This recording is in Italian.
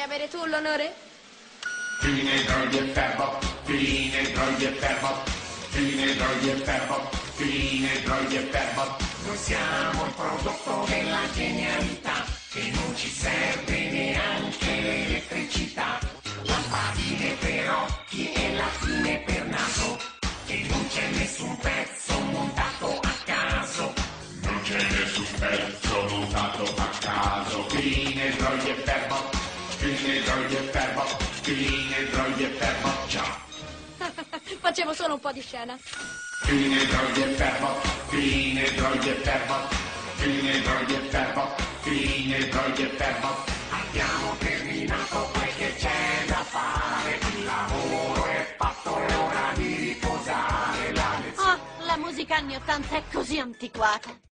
Vuoi avere tu l'onore? Fine droghe ferro, fine droghe ferro, fine droghe ferro, fine droghe ferro. Noi siamo il prodotto della genialità, che non ci serve neanche l'elettricità. Lampadine per occhi e latine per naso, che non c'è nessun pezzo montato a caso. Non c'è nessun pezzo montato a caso. Fine droghe ferro, fine droghe e ferro, fine droghe e ferro, ciao. Facevo solo un po' di scena. Fine droghe e ferro, fine droghe e ferro, fine droghe e ferro, fine droghe e ferro. Abbiamo terminato quel che c'è da fare, il lavoro è fatto, è ora di riposare la lezione. Oh, la musica anni 80 è così antiquata.